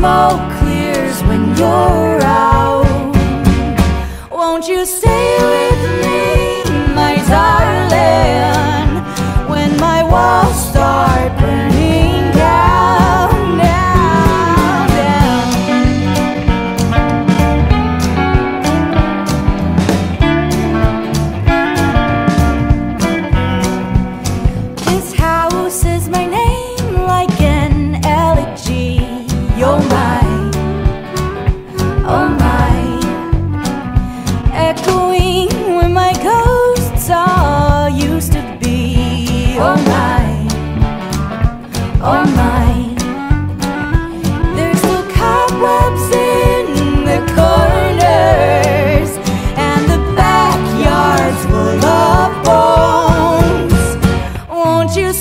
smoke clears when you're out Won't you stay with me? you